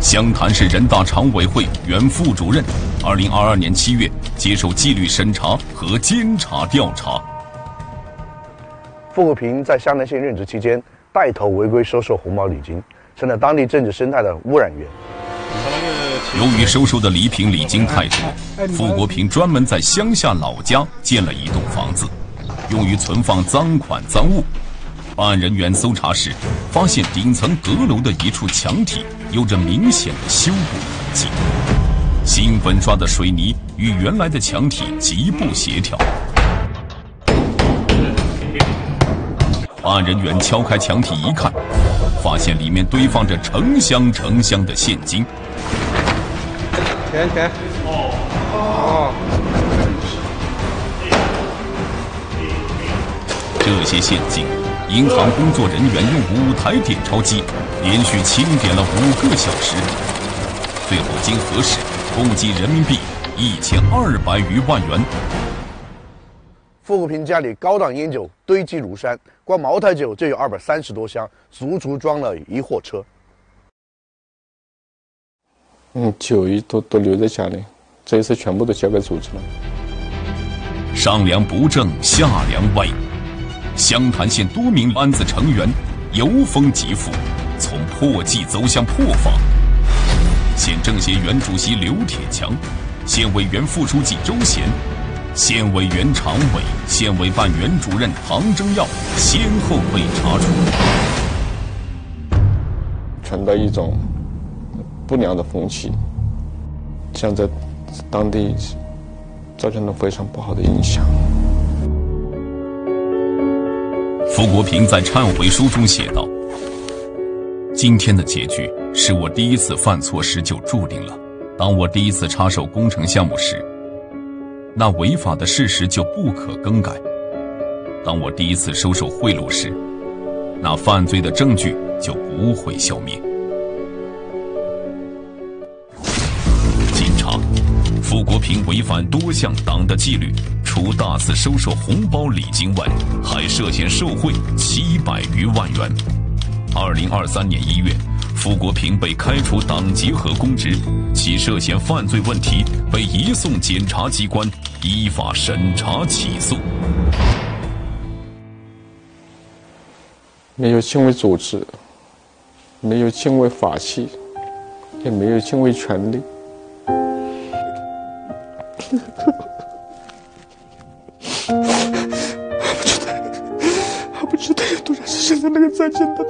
湘潭市人大常委会原副主任，二零二二年七月接受纪律审查和监察调查。傅国平在湘潭县任职期间，带头违规收受红包礼金，成了当地政治生态的污染源。由于收受的礼品礼金太多，傅国平专门在乡下老家建了一栋房子，用于存放赃款赃物。办案人员搜查时，发现顶层阁楼的一处墙体有着明显的修补痕迹，新粉刷的水泥与原来的墙体极不协调。办案人员敲开墙体一看，发现里面堆放着成箱成箱的现金。钱钱，哦，这些现金。银行工作人员用五台点钞机连续清点了五个小时，最后经核实，共计人民币一千二百余万元。傅国平家里高档烟酒堆积如山，光茅台酒就有二百三十多箱，足足装了一货车。嗯，酒一都都留在家里，这一次全部都交给组织了。上梁不正下梁歪。湘潭县多名班子成员由风及负，从破纪走向破法。县政协原主席刘铁强、县委原副书记周贤、县委原常委、县委办原主任唐征耀先后被查处，传达一种不良的风气，像在当地造成了非常不好的影响。傅国平在忏悔书中写道：“今天的结局是我第一次犯错时就注定了。当我第一次插手工程项目时，那违法的事实就不可更改；当我第一次收受贿赂时，那犯罪的证据就不会消灭。”经查，傅国平违反多项党的纪律。除大肆收受红包礼金外，还涉嫌受贿七百余万元。二零二三年一月，傅国平被开除党籍和公职，其涉嫌犯罪问题被移送检察机关依法审查起诉。没有敬畏组织，没有敬畏法器，也没有敬畏权力。杜长生现在那个字见的